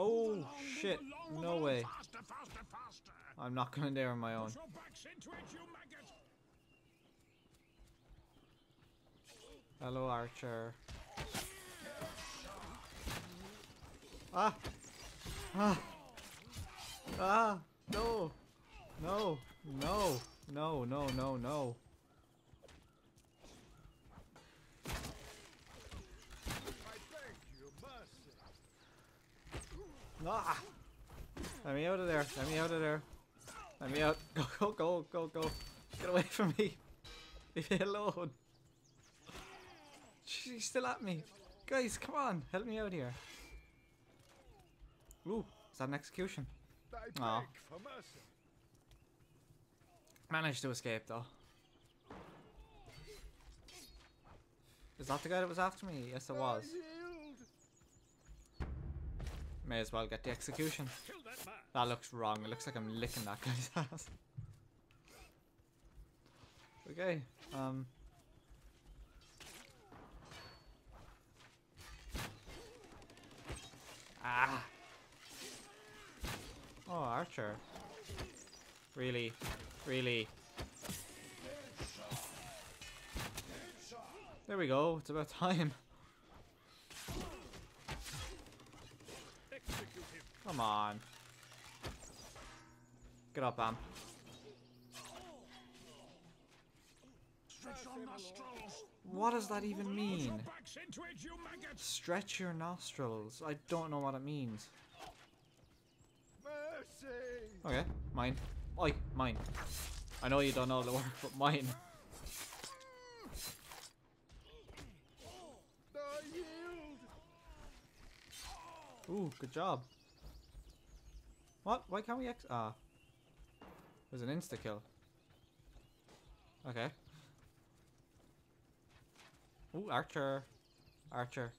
Oh shit! No way. Faster, faster, faster. I'm not going there on my own. Hello, Archer. Ah! Ah! Ah! No! No! No! No! No! No! No! Ah! Let me out of there! Let me out of there! Let me out! Go! Go! Go! Go! Go! Get away from me! Leave me alone! She's still at me. Guys, come on. Help me out here. Ooh, is that an execution? Aw. Managed to escape though. Is that the guy that was after me? Yes, it was. May as well get the execution. That. That looks wrong. It looks like I'm licking that guy's ass. Okay, um... Ah! Oh, Archer. Really? Really? There we go. It's about time. Execute him. Come on. Get up, Am. Stretch your nostrils. What does that even mean? your backs into it, you maggot. Stretch your nostrils. I don't know what it means. Okay, mine. Oi, mine. I know you don't know the word, but mine. Ooh, good job. What? Why can't we ex- Ah. Was an insta-kill. Okay. Ooh, Archer. Archer.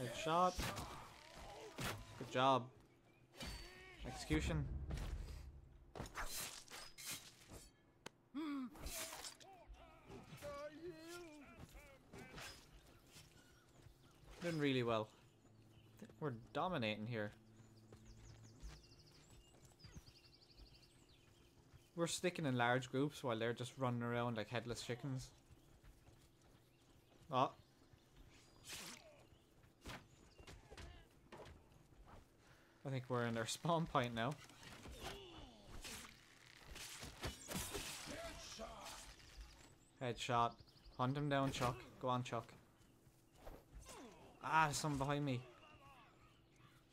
Headshot. Good job. Execution. Doing really well. We're dominating here. We're sticking in large groups while they're just running around like headless chickens. Oh. I think we're in their spawn point now. Headshot. Hunt him down, Chuck. Go on, Chuck. Ah, there's someone behind me.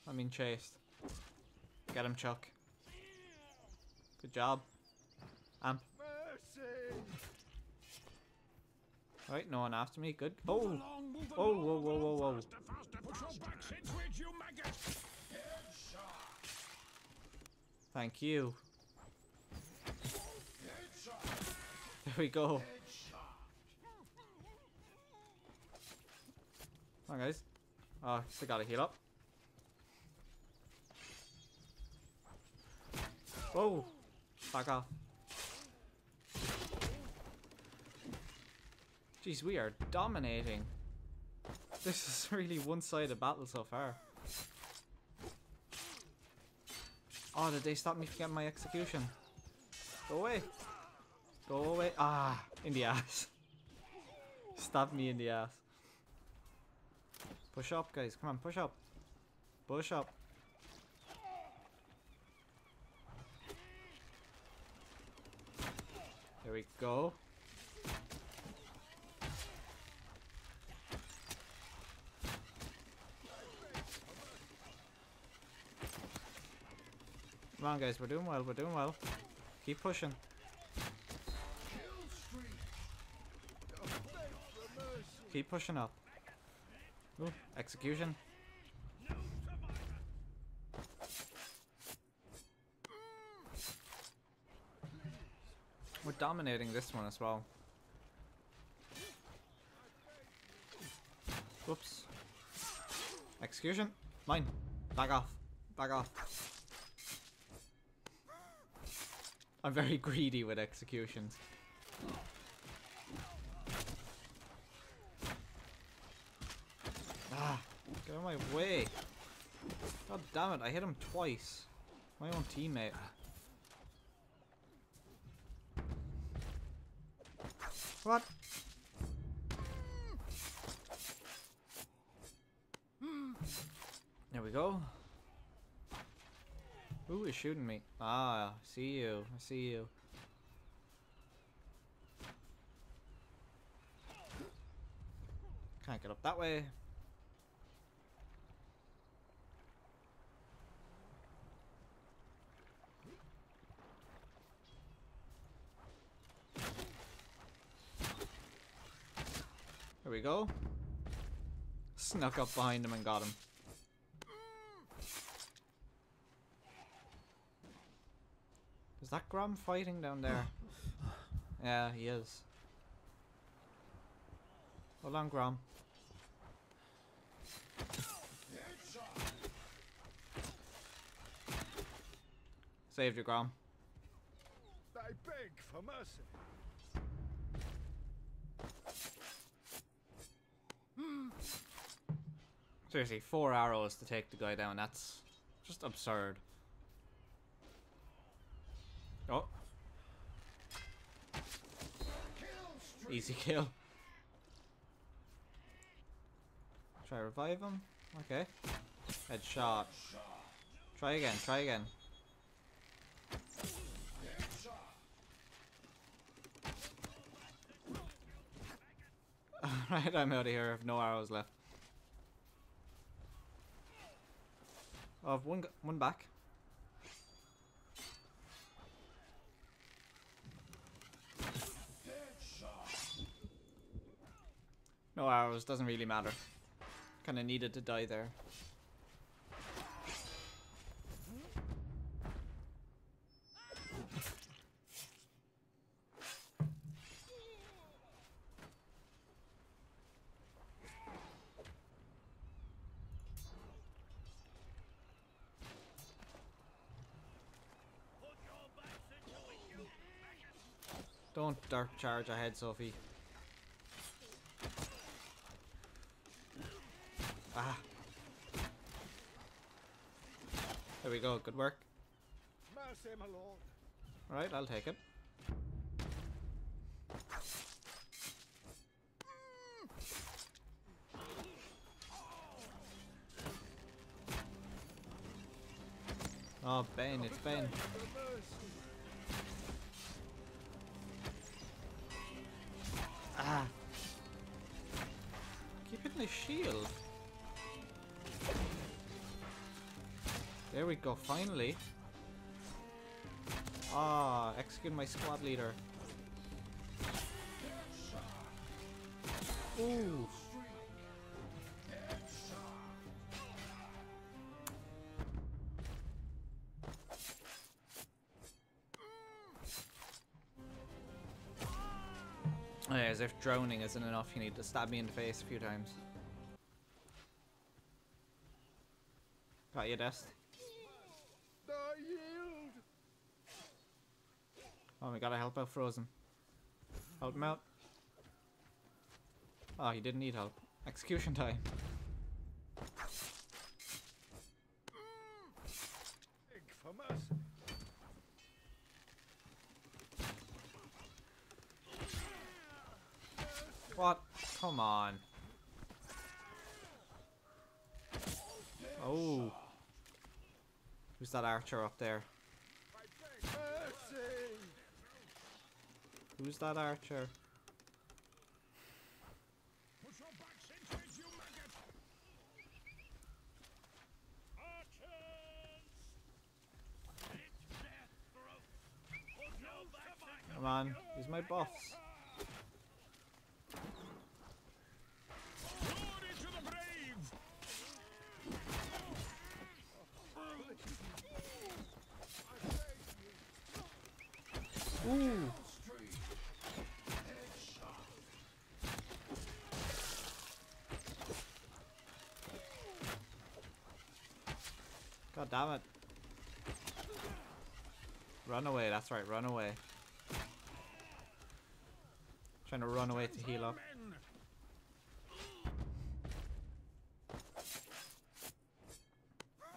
I'm being chased. Get him, Chuck. Good job. Amp. Mercy. Right, no one after me. Good. Oh! Along, Oh, whoa, whoa, whoa, whoa. Faster, faster. Thank you. There we go. Come on, guys. Oh, still gotta heal up. Whoa! Back off. Jeez, we are dominating. This is really one-sided battle so far. Oh, did they stop me from getting my execution? Go away. Go away. Ah, in the ass. Stab me in the ass. Push up, guys. Come on, push up. Push up. There we go. Come on, guys. We're doing well. We're doing well. Keep pushing. Keep pushing up. Ooh, execution. We're dominating this one as well. Whoops. Execution. Mine. Back off. Back off. I'm very greedy with executions. Ah, get out of my way. God damn it, I hit him twice. My own teammate. What? There we go. Who is shooting me? Ah, I see you. I see you. Can't get up that way. Go. Snuck up behind him and got him. Is that Grom fighting down there? Yeah, he is. Hold on, Grom. Saved you, Grom. They beg for mercy. Seriously, four arrows to take the guy down. That's just absurd. Oh. Easy kill. Try revive him. Okay. Headshot. Try again, try again. Alright, I'm out of here. I have no arrows left. Oh, I have one, one back. No arrows, doesn't really matter. Kinda needed to die there. Don't dark charge ahead, Sophie. Ah. There we go, good work. Mercy, my lord. Alright, I'll take it. Oh, Ben, it's Bane. Shield. There we go, finally. Ah, execute my squad leader. Ooh. Oh, yeah, as if droning isn't enough, you need to stab me in the face a few times. Got your Dest. I yield. Oh, we gotta help out Frozen. Help him out. Oh, he didn't need help. Execution time. What? Come on. Oh. Who's that archer up there? Who's that archer? Come on, he's my boss. God damn it. Run away, that's right, run away. Trying to run away to heal up.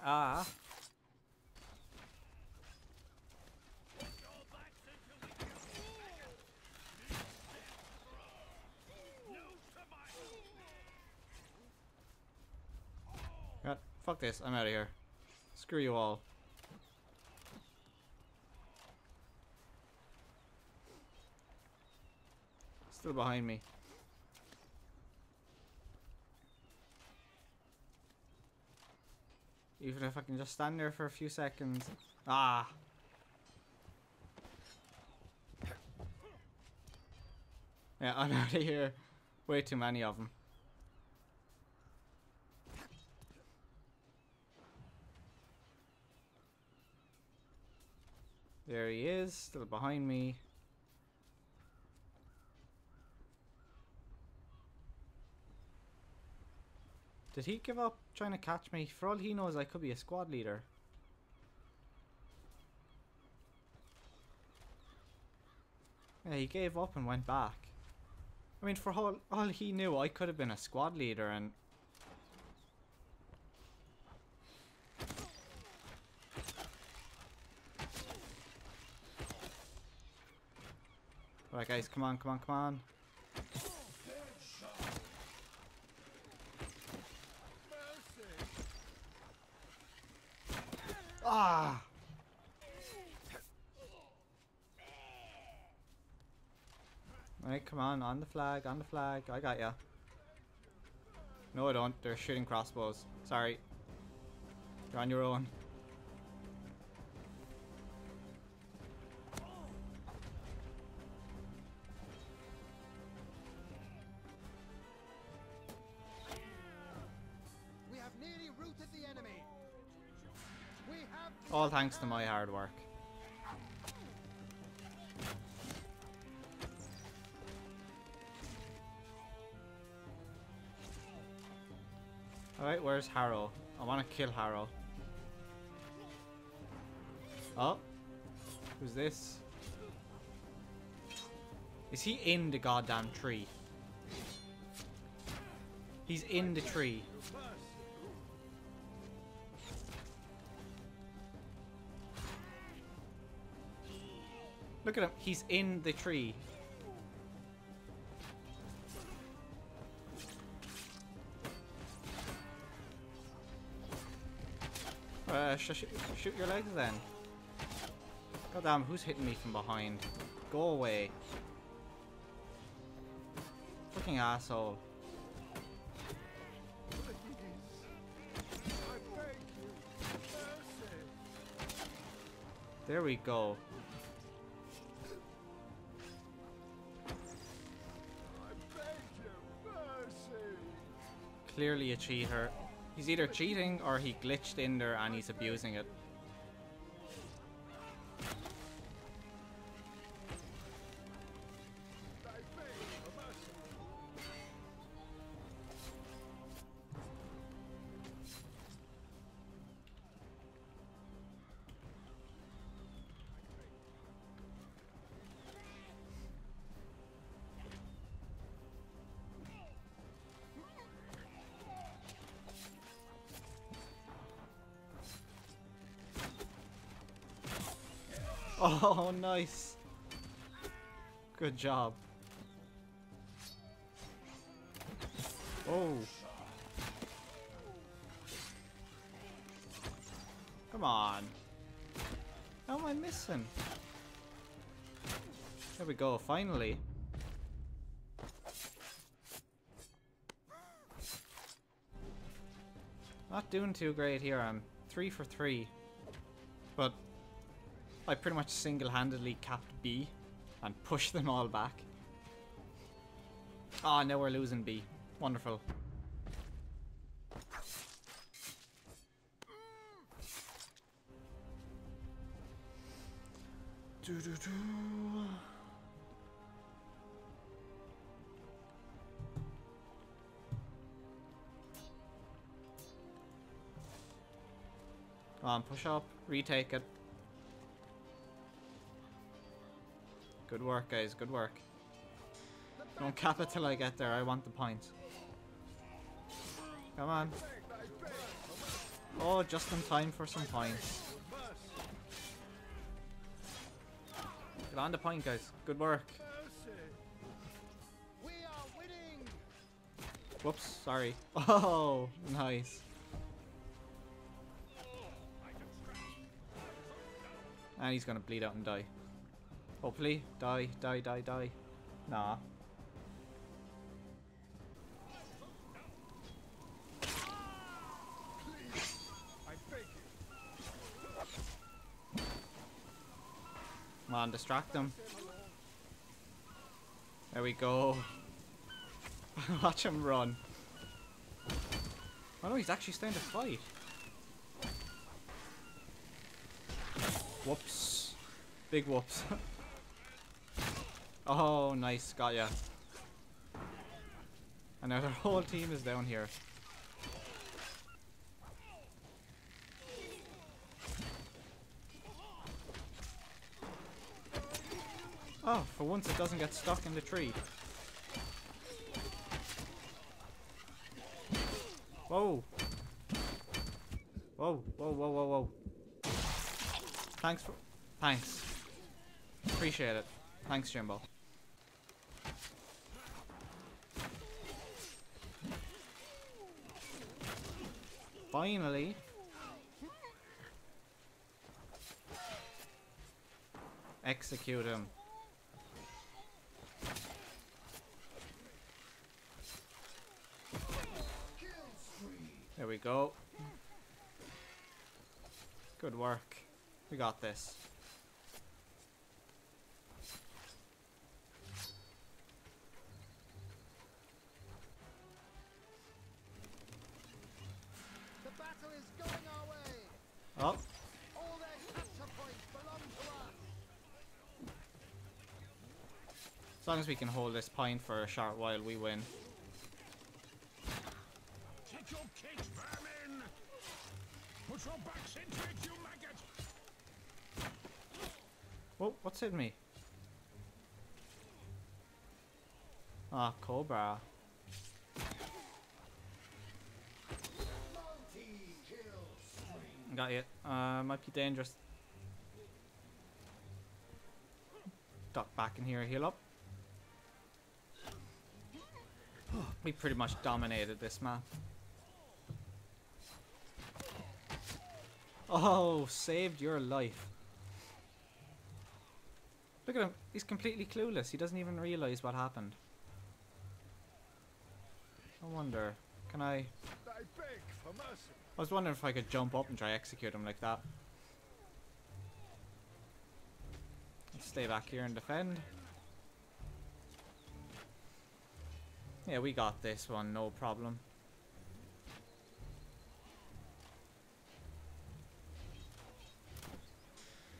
Ah. God, fuck this, I'm out of here. Screw you all. Still behind me. Even if I can just stand there for a few seconds. Ah. Yeah, I'm out of here. Way too many of them. There he is, still behind me. Did he give up trying to catch me? For all he knows, I could be a squad leader. Yeah, he gave up and went back. I mean, for all, all he knew, I could have been a squad leader and... Alright guys, come on, come on, come on. Ah! Alright, come on, on the flag, on the flag. I got ya. No, I don't. They're shooting crossbows. Sorry. You're on your own. All thanks to my hard work. Alright, where's Harrow? I want to kill Harrow. Oh. Who's this? Is he in the goddamn tree? He's in the tree. Look at him. He's in the tree. Uh, sh sh shoot your legs then. Goddamn, who's hitting me from behind? Go away. Fucking asshole. There we go. Clearly a cheater. He's either cheating or he glitched in there and he's abusing it. Nice. Good job. Oh. Come on. How am I missing? There we go, finally. Not doing too great here. I'm three for three. But I pretty much single-handedly capped B and pushed them all back. Ah, now we're losing B. Wonderful. Do do do. Come on, push up, retake it. Good work, guys. Good work. Don't cap it till I get there. I want the point. Come on. Oh, just in time for some points. Get on the point, guys. Good work. Whoops, sorry. Oh, nice. And he's gonna bleed out and die. Hopefully. Die, die, die, die. Nah. Come on, distract him. There we go. Watch him run. Oh no, he's actually starting to fight. Whoops. Big whoops. oh, nice. Got ya. And now their whole team is down here. Oh, for once it doesn't get stuck in the tree. Whoa. Whoa, whoa, whoa, whoa, whoa. Thanks for... Thanks. Appreciate it. Thanks, Jimbo. Finally. Execute him. There we go. Good work. We got this. Oh, as long as we can hold this point for a short while, we win. Take your vermin! Put your backs into it, you maggot! Whoa, what's hitting me? Ah, Cobra. Got you. Uh, might be dangerous. Duck back in here, heal up. We pretty much dominated this map. Oh, saved your life. Look at him. He's completely clueless. He doesn't even realize what happened. I wonder. Can I... I beg for mercy. I was wondering if I could jump up and try execute him like that. Let's stay back here and defend. Yeah, we got this one, no problem.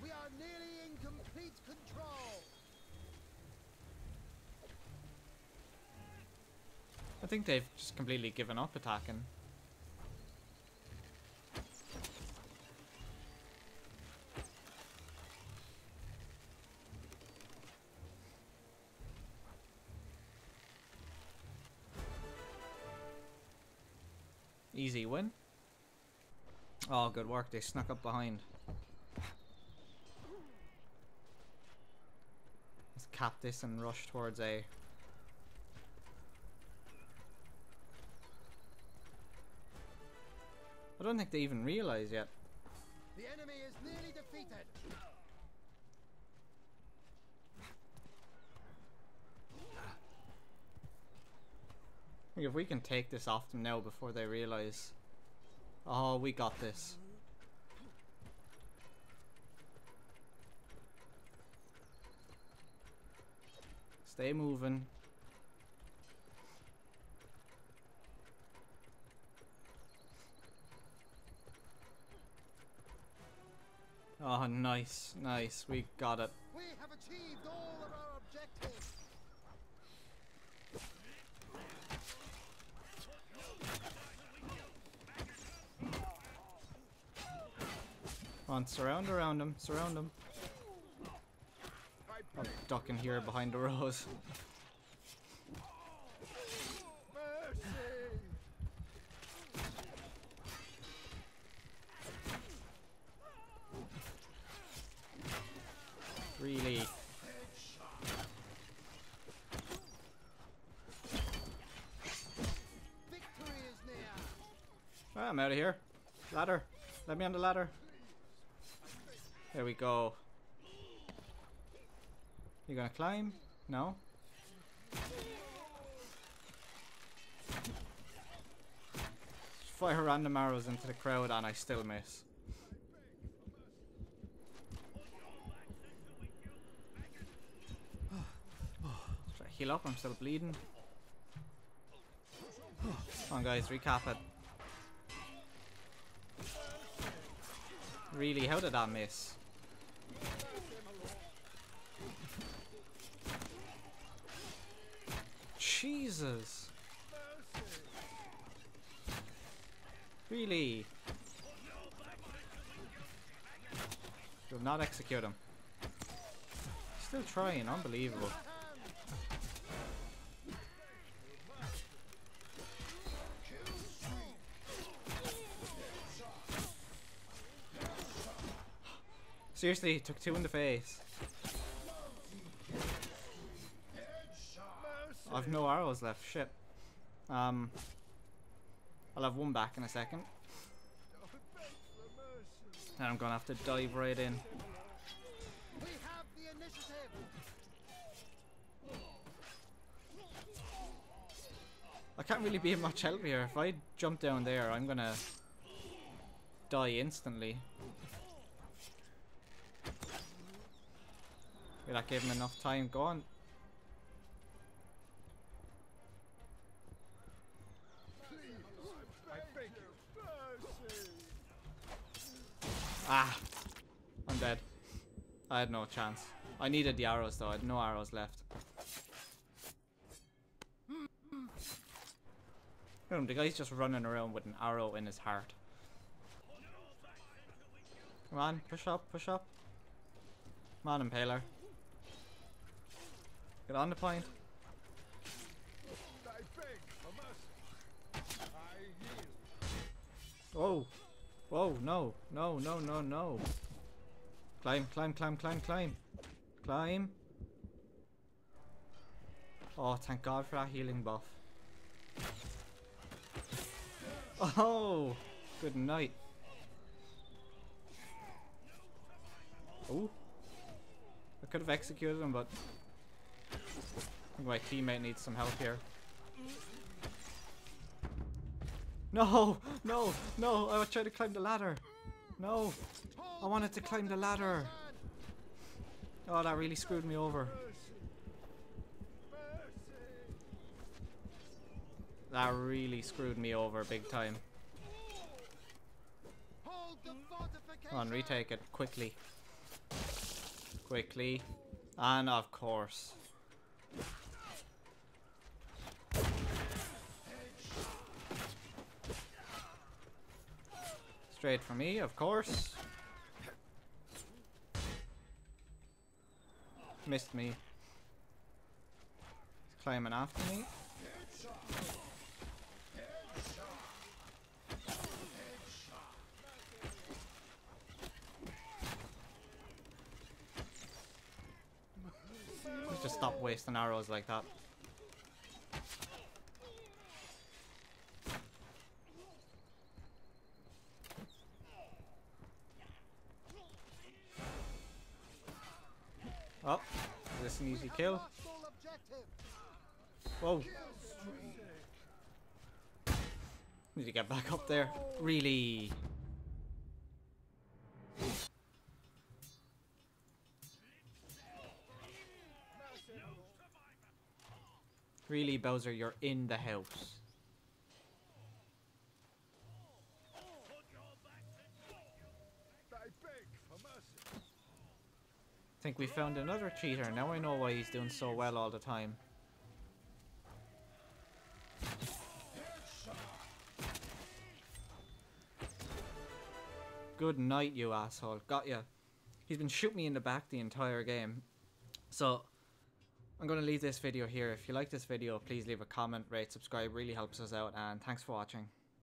We are nearly in complete control. I think they've just completely given up attacking. Easy win. Oh, good work. They snuck up behind. Let's cap this and rush towards A. I don't think they even realize yet. The enemy is nearly defeated. If we can take this off them now before they realize. Oh, we got this. Stay moving. Oh, nice, nice. We got it. We have achieved all of our objectives. Come on, surround around him. Surround him. I'll duck in here behind the rose. Really. Near. Ah, I'm out of here. Ladder. Let me on the ladder. There we go. You gonna climb? No? Fire random arrows into the crowd and I still miss. I heal up? I'm still bleeding. Come on guys, recap it. Really, how did that miss? Jesus. Really? Do not execute him. Still trying, unbelievable. Seriously, took two in the face. I've no arrows left, shit. Um, I'll have one back in a second. And I'm gonna have to dive right in. I can't really be much help here. If I jump down there, I'm gonna die instantly. Will that gave him enough time? Go on. Ah! I'm dead. I had no chance. I needed the arrows though. I had no arrows left. The guy's just running around with an arrow in his heart. Come on, push up, push up. Come on, Impaler. Get on the point. I Whoa, no. No, no, no, no. Climb, climb, climb, climb, climb. Climb. Oh, thank God for that healing buff. Oh, good night. Oh. I could have executed him, but I think my teammate needs some help here. No, no, no, I was trying to climb the ladder. No, I wanted to climb the ladder. Oh, that really screwed me over. That really screwed me over big time. Come on, retake it quickly. Quickly. And of course. Straight for me, of course. Missed me. He's climbing after me. Let's just stop wasting arrows like that. Easy kill? Whoa. Need to get back up there. Really? Really, Bowser, you're in the house. I beg for mercy. Think we found another cheater. Now I know why he's doing so well all the time. Good night, you asshole. Got ya. He's been shooting me in the back the entire game. So, I'm going to leave this video here. If you like this video, please leave a comment, rate, subscribe. Really helps us out. And thanks for watching.